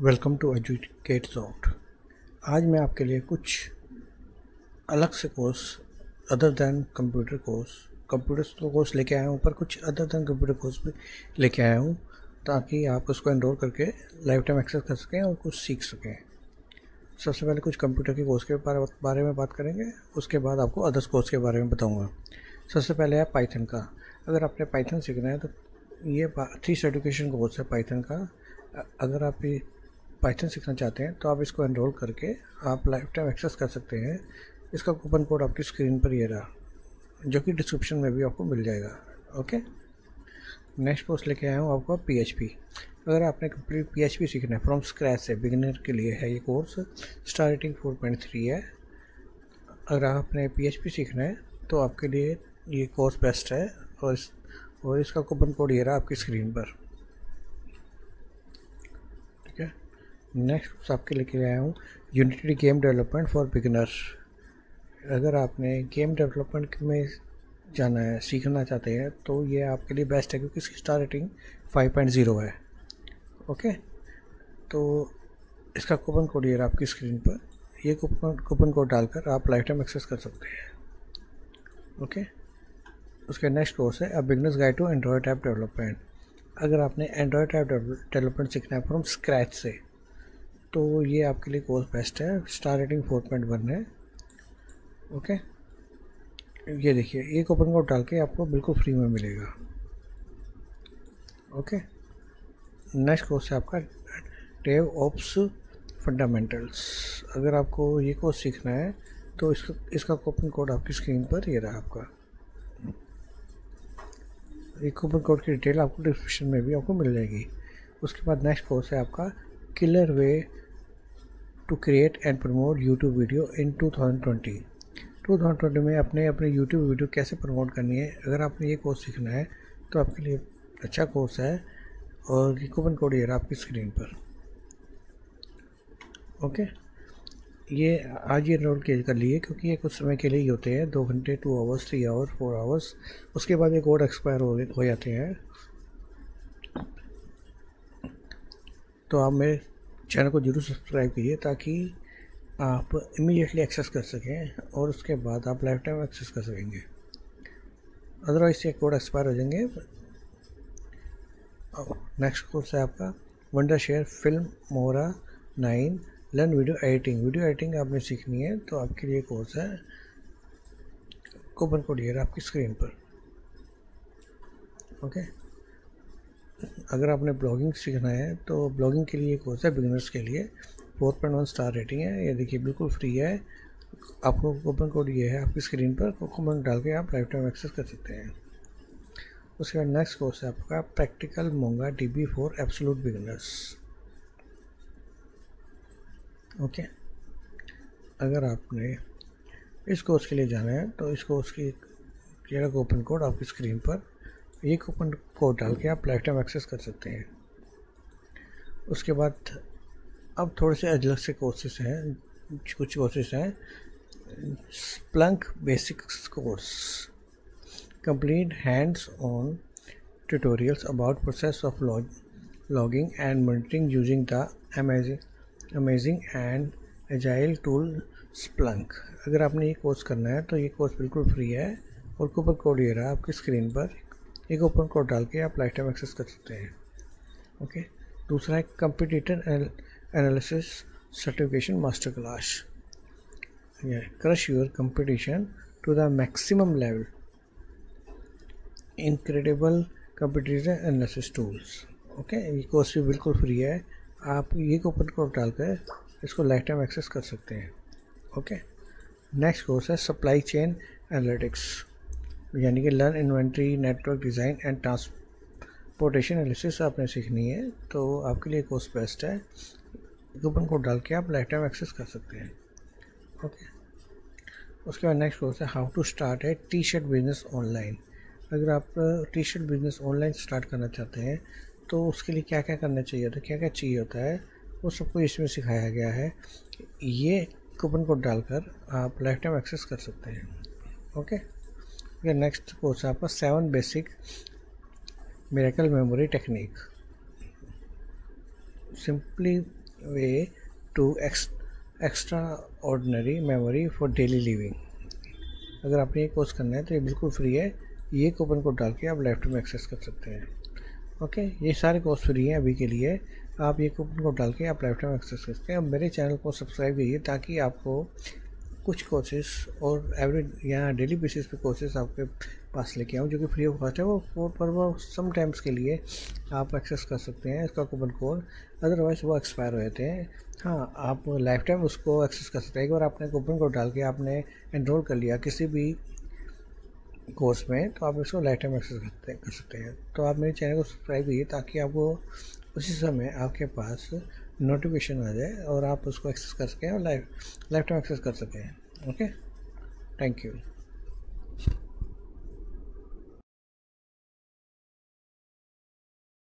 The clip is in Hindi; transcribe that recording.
वेलकम टू एजुकेट सॉफ्ट आज मैं आपके लिए कुछ अलग से course other than computer course computer तो कोर्स लेके आया हूँ, पर कुछ अदर दैन कंप्यूटर कोर्स भी लेके आया हूँ, ताकि आप उसको एनरोल करके लाइफ टाइम एक्सेस कर सकें और कुछ सीख सकें। सबसे पहले कुछ कंप्यूटर के कोर्स के बारे में बात करेंगे, उसके बाद आपको अदर्स कोर्स के बारे में बताऊँगा। सबसे पहले है पाइथन का। अगर आपने पाइथन सीखना है तो ये थ्री सर्टिफिकेशन कोर्स है पाइथन का। अगर आप पाइथन सीखना चाहते हैं तो आप इसको एनरोल करके आप लाइफ टाइम एक्सेस कर सकते हैं। इसका कूपन कोड आपकी स्क्रीन पर ये रहा, जो कि डिस्क्रिप्शन में भी आपको मिल जाएगा ओके नेक्स्ट पोस्ट लेके आया हूँ आपको पी अगर आपने कंप्लीट पी सीखना है फ्रॉम स्क्रैच से बिगिनर के लिए है ये कोर्स स्टार रेटिंग फोर है। अगर आपने PHP सीखना है तो आपके लिए ये कोर्स बेस्ट है, और इस, और इसका कूपन कोड ये रहा आपकी स्क्रीन पर ठीक है नेक्स्ट आपके लेके आया हूँ। Unity game development for beginners अगर आपने गेम डेवलपमेंट में जाना है, सीखना चाहते हैं तो ये आपके लिए बेस्ट है, क्योंकि इसकी स्टार रेटिंग 5.0 है। ओके तो इसका कूपन कोड ये आपकी स्क्रीन पर। ये कूपन कूपन कोड डालकर आप लाइफ टाइम एक्सेस कर सकते हैं। ओके उसके नेक्स्ट कोर्स है a beginners guide to Android app development अगर आपने एंड्रॉयड ऐप डेवलपमेंट सीखना है फ्रॉम स्क्रैच से तो ये आपके लिए कोर्स बेस्ट है। Star rating four point one है। ओके ये देखिए, एक ओपन कोड डाल के आपको बिल्कुल फ्री में मिलेगा। ओके नेक्स्ट कोर्स है आपका टेव ऑप्स फंडामेंटल्स अगर आपको ये कोर्स सीखना है तो इसका इसका कूपन कोड आपकी स्क्रीन पर ये रहा आपका। ये कूपन कोड की डिटेल आपको डिस्क्रिप्शन में भी आपको मिल जाएगी। उसके बाद नेक्स्ट कोर्स है आपका killer way to create and promote YouTube video in 2020 2020 में अपने अपने यूट्यूब वीडियो कैसे प्रमोट करनी है? अगर आपने ये कोर्स सीखना है तो आपके लिए अच्छा कोर्स है और कूपन कोड ये रहा आपकी स्क्रीन पर। ओके ये आज ये रोल कर लिए क्योंकि ये कुछ समय के लिए ही होते हैं। दो घंटे two hours three hours four hours उसके बाद ये कोड एक्सपायर हो हो जाते हैं। तो आप मेरे चैनल को ज़रूर सब्सक्राइब कीजिए ताकि आप इमीडिएटली एक्सेस कर सकें और उसके बाद आप लाइफ टाइम एक्सेस कर सकेंगे। अदरवाइज़ ये कोड एक्सपायर हो जाएँगे। नेक्स्ट कोर्स है आपका Wondershare Filmora nine learn video editing video editing आपने सीखनी है तो आपके लिए कोर्स है कूपन कोड ये आपकी स्क्रीन पर। ओके अगर आपने ब्लॉगिंग सीखना है तो ब्लॉगिंग के लिए कोर्स है बिगिनर्स के लिए। Four point one star rating है। ये देखिए, बिल्कुल फ्री है। आपको कूपन कोड ये है आपकी स्क्रीन पर। कूपन डाल के आप लाइफ टाइम एक्सेस कर सकते हैं। उसके बाद नेक्स्ट कोर्स है आपका practical MongoDB for absolute beginners okay अगर आपने इस कोर्स के लिए जाना है तो इस कोर्स की कूपन कोड आपकी स्क्रीन पर। ये कूपन कोड डाल के आप लाइफ टाइम एक्सेस कर सकते हैं। उसके बाद अब थोड़े से अलग से कोर्सेज हैं, कुछ कोर्सेज हैं। Splunk basics course complete hands on tutorials about process of logging and monitoring using the amazing amazing and agile tool Splunk अगर आपने ये कोर्स करना है तो ये कोर्स बिल्कुल फ्री है और कूपन कोड ये रहा आपकी स्क्रीन पर। एक कूपन कोड डाल के आप लाइफ टाइम एक्सेस कर सकते हैं। ओके दूसरा है competitor analysis certification master class crush your competition to the maximum level. Incredible competitor analysis tools okay ये कोर्स भी बिल्कुल फ्री है। आप ये कूपन कोड डालकर इसको लाइफ टाइम एक्सेस कर सकते हैं। ओके नेक्स्ट कोर्स है सप्लाई चेन एनालिटिक्स यानी कि learn, inventory, network design and transportation analysis आपने सीखनी है तो आपके लिए कोर्स बेस्ट है। कूपन कोड डाल के आप लाइफ टाइम एक्सेस कर सकते हैं। ओके? उसके बाद नेक्स्ट कोर्स है, हाउ टू स्टार्ट है टी शर्ट बिज़नेस ऑनलाइन। अगर आप T shirt business online start करना चाहते हैं तो उसके लिए क्या क्या करना चाहिए होता है क्या क्या चाहिए होता है, वो सबको इसमें सिखाया गया है। ये कूपन कोड डालकर आप लाइफ टाइम एक्सेस कर सकते हैं। ओके? Okay, नेक्स्ट कोर्स है आपका seven basic miracle memory technique simply way to ex extraordinary memory for daily living अगर आपने ये कोर्स करना है तो ये बिल्कुल फ्री है। ये कूपन कोड डाल के आप लेफ़्ट में एक्सेस कर सकते हैं। ओके ये सारे कोर्स फ्री हैं अभी के लिए। आप ये कूपन कोड डाल के आप लाइफ टाइम एक्सेस कर सकते हैं। मेरे चैनल को सब्सक्राइब कीजिए ताकि आपको कुछ कोर्सेज और एवरी यहाँ डेली बेसिस पे कोर्सेज आपके पास लेके आऊँ, जो कि फ्री ऑफ़ कॉस्ट है, वो पर वो सम टाइम्स के लिए आप एक्सेस कर सकते हैं इसका कूपन कोड अदरवाइज़ वो एक्सपायर हो जाते हैं। हाँ आप लाइफ टाइम उसको एक्सेस कर सकते हैं। एक बार आपने कूपन कोड डाल के आपने एनरोल कर लिया किसी भी कोर्स में तो आप इसको लाइफ टाइम एक्सेस करते कर सकते हैं। तो आप मेरे चैनल को सब्सक्राइब कीजिए ताकि आपको उसी समय आपके पास नोटिफिकेशन आ जाए और आप उसको एक्सेस कर सकें और लाइफ लाइफ टाइम एक्सेस कर सकें। Okay thank you